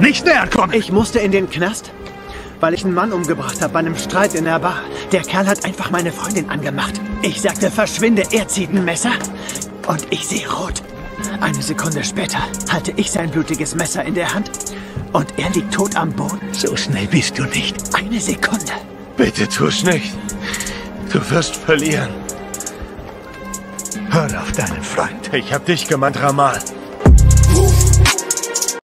Nicht näher kommen! Ich musste in den Knast, weil ich einen Mann umgebracht habe bei einem Streit in der Bar. Der Kerl hat einfach meine Freundin angemacht. Ich sagte, verschwinde, er zieht ein Messer und ich sehe rot. Eine Sekunde später halte ich sein blutiges Messer in der Hand und er liegt tot am Boden. So schnell bist du nicht. Eine Sekunde. Bitte tu's nicht. Du wirst verlieren. Hör auf deinen Freund. Ich hab dich gemeint, Ramal.